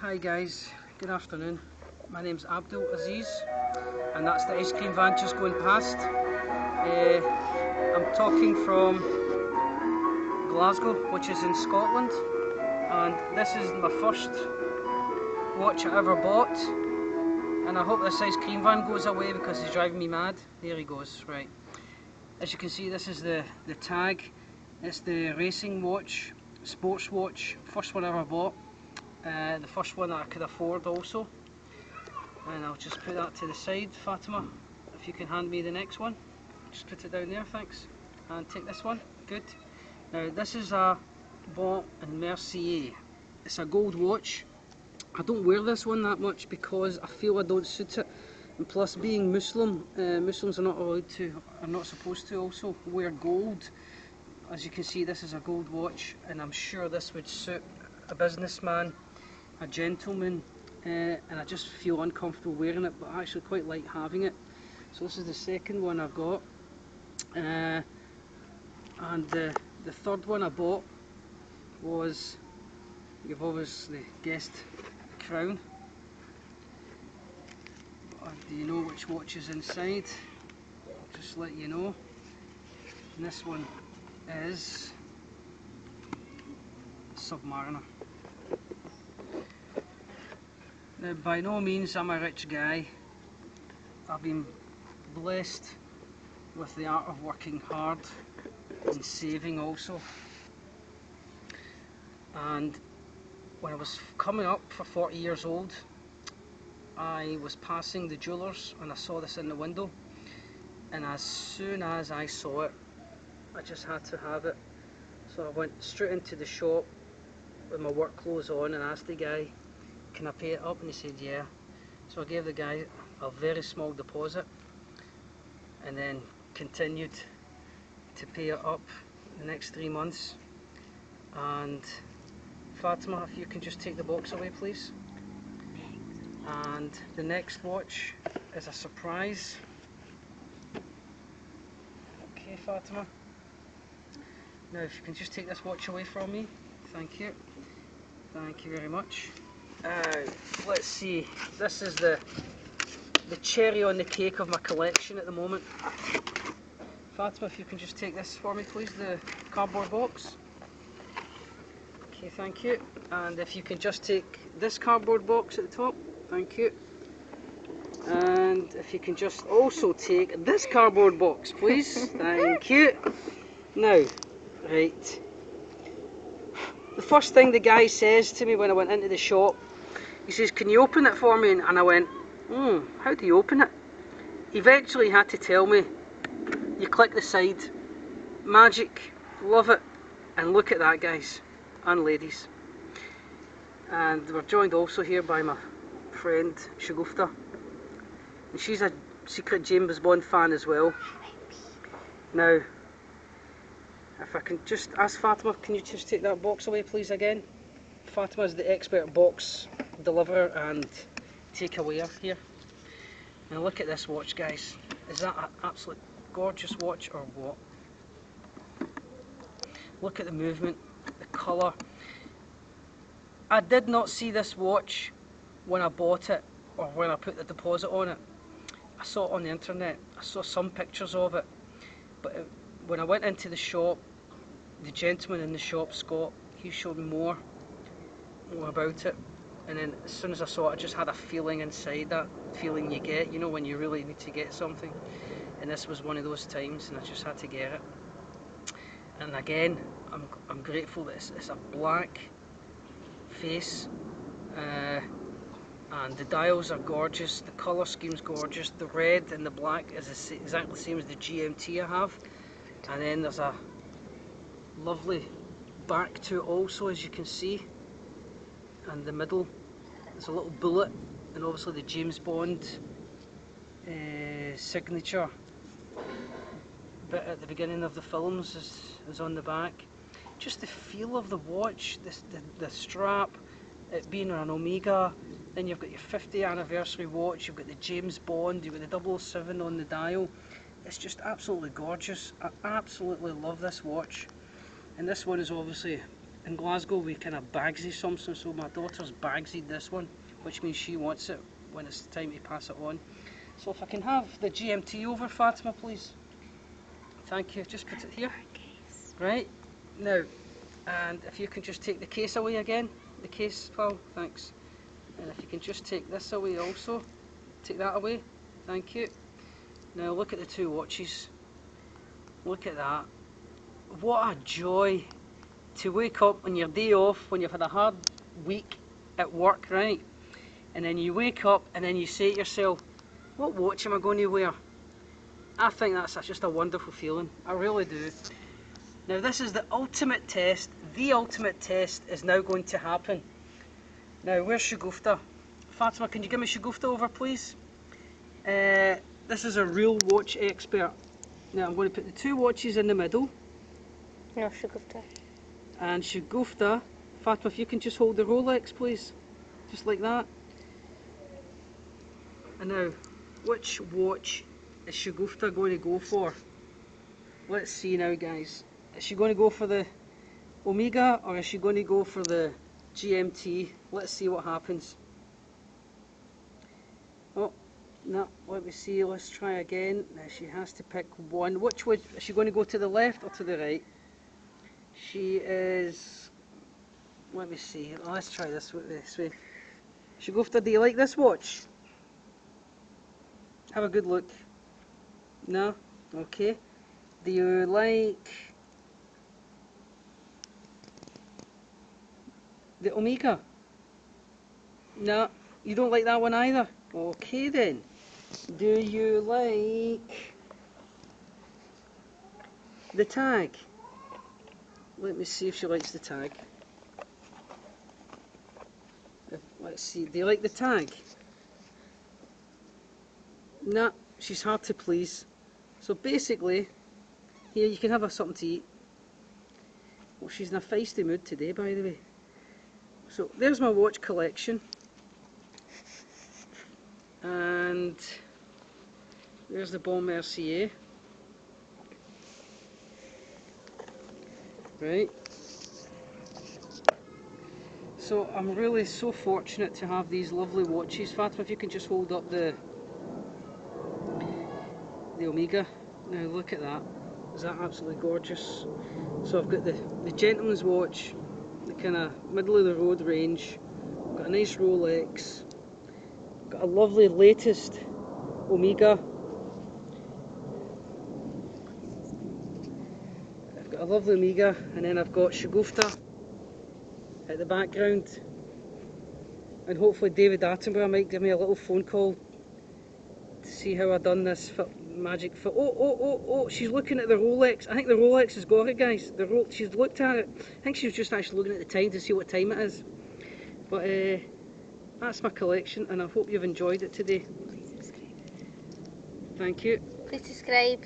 Hi guys, good afternoon. My name's Abdul Aziz and that's the ice cream van just going past. Uh, I'm talking from Glasgow, which is in Scotland and this is my first watch I ever bought and I hope this ice cream van goes away because he's driving me mad. There he goes, right. As you can see this is the, the tag. It's the racing watch, sports watch, first one I ever bought. Uh, the first one that I could afford also. And I'll just put that to the side, Fatima, if you can hand me the next one. Just put it down there, thanks. And take this one, good. Now this is a Baume and Mercier. It's a gold watch. I don't wear this one that much because I feel I don't suit it. And plus being Muslim, uh, Muslims are not allowed to, are not supposed to also wear gold. As you can see this is a gold watch and I'm sure this would suit a businessman a gentleman uh, and I just feel uncomfortable wearing it but I actually quite like having it. So this is the second one I've got. Uh, and the, the third one I bought was you've obviously guessed the crown. Uh, do you know which watch is inside? I'll just let you know. And this one is Submariner now by no means I'm a rich guy. I've been blessed with the art of working hard and saving also. And when I was coming up for 40 years old, I was passing the jewellers and I saw this in the window. And as soon as I saw it, I just had to have it. So I went straight into the shop with my work clothes on and asked the guy can I pay it up? And he said, yeah. So I gave the guy a very small deposit and then continued to pay it up the next three months. And Fatima, if you can just take the box away, please. And the next watch is a surprise. Okay, Fatima. Now, if you can just take this watch away from me. Thank you. Thank you very much. Uh, let's see, this is the the cherry on the cake of my collection at the moment. Fatima, if you can just take this for me please, the cardboard box. Okay, thank you. And if you can just take this cardboard box at the top, thank you. And if you can just also take this cardboard box, please, thank you. Now, right. The first thing the guy says to me when I went into the shop he says, can you open it for me? And I went, hmm, how do you open it? Eventually he had to tell me, you click the side, magic, love it, and look at that guys, and ladies. And we're joined also here by my friend Shagufta. And she's a secret James Bond fan as well. Now, if I can just ask Fatima, can you just take that box away please again? Fatima is the expert box deliver and take away here. Now look at this watch guys. Is that an absolute gorgeous watch or what? Look at the movement, the colour. I did not see this watch when I bought it or when I put the deposit on it. I saw it on the internet. I saw some pictures of it. But it, when I went into the shop, the gentleman in the shop, Scott, he showed me more, more about it and then as soon as I saw it I just had a feeling inside that feeling you get you know when you really need to get something. And this was one of those times and I just had to get it. And again I'm, I'm grateful that it's, it's a black face uh, and the dials are gorgeous the colour scheme's gorgeous the red and the black is exactly the same as the GMT I have. And then there's a lovely back to it also as you can see and the middle there's a little bullet and obviously the James Bond uh, signature bit at the beginning of the films is, is on the back. Just the feel of the watch, this, the, the strap, it being an Omega, then you've got your 50th anniversary watch, you've got the James Bond, you've got the 007 on the dial. It's just absolutely gorgeous. I absolutely love this watch. And this one is obviously in Glasgow we kind of bagsy something, so my daughter's bagsied this one, which means she wants it when it's time to pass it on. So if I can have the GMT over, Fatima, please. Thank you. Just put it here. Right now, and if you can just take the case away again, the case, pal. Thanks. And if you can just take this away also, take that away. Thank you. Now look at the two watches. Look at that. What a joy to wake up on your day off when you've had a hard week at work, right? And then you wake up and then you say to yourself, what watch am I going to wear? I think that's, just a wonderful feeling. I really do. Now this is the ultimate test. The ultimate test is now going to happen. Now where's Shagufta? Fatima, can you give me Shagufta over please? Uh, this is a real watch expert. Now I'm going to put the two watches in the middle. No, Shagufta. And Shagufta, Fatima if you can just hold the Rolex please. Just like that. And now, which watch is Shagufta going to go for? Let's see now guys. Is she going to go for the Omega or is she going to go for the GMT? Let's see what happens. Oh, no, let me see, let's try again. Now she has to pick one. Which way, is she going to go to the left or to the right? She is, let me see, oh, let's try this, this way. Shagufta, do you like this watch? Have a good look. No? Okay. Do you like the Omega? No, you don't like that one either. Okay then. Do you like the tag? Let me see if she likes the tag. Let's see, do you like the tag? No, she's hard to please. So basically, here you can have her something to eat. Well, she's in a feisty mood today, by the way. So there's my watch collection. And there's the Baume Mercier. Right. So I'm really so fortunate to have these lovely watches. Fatima, if you can just hold up the the Omega. Now look at that. Is that absolutely gorgeous? So I've got the, the gentleman's watch, the kind of middle of the road range. Got a nice Rolex. Got a lovely latest Omega. Got a lovely Omega and then I've got Shagufta at the background. And hopefully David Attenborough might give me a little phone call to see how I've done this magic foot. Oh, oh, oh, oh, she's looking at the Rolex. I think the Rolex has got it, guys. The Ro She's looked at it. I think she was just actually looking at the time to see what time it is. But uh, that's my collection, and I hope you've enjoyed it today. Thank you. Please subscribe.